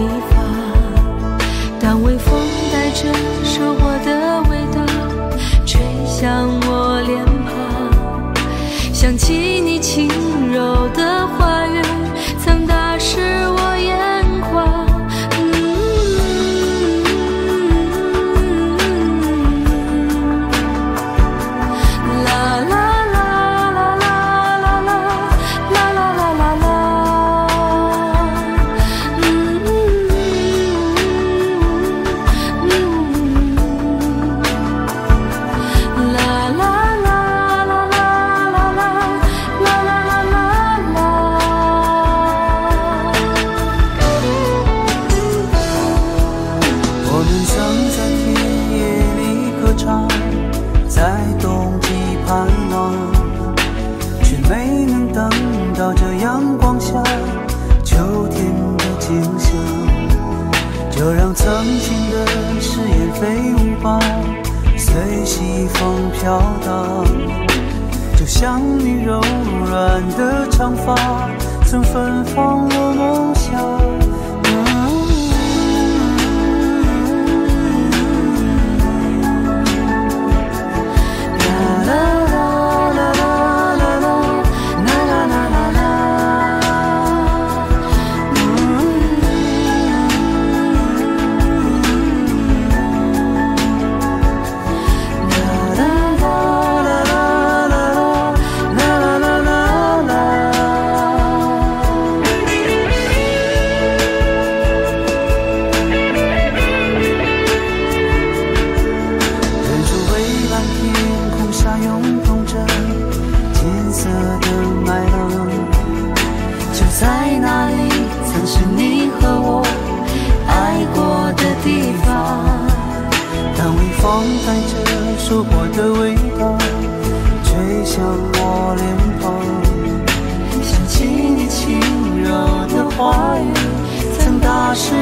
see 就让曾经的誓言飞舞吧随西风飘荡就像你柔软的长发曾芬芳我梦乡带着收获的味道吹向我脸庞想起你轻柔的话语曾打湿